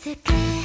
助け